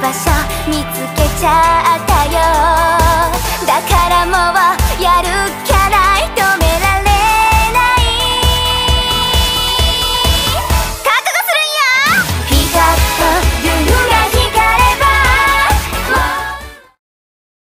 場所見つけちゃったよ。だからもうやる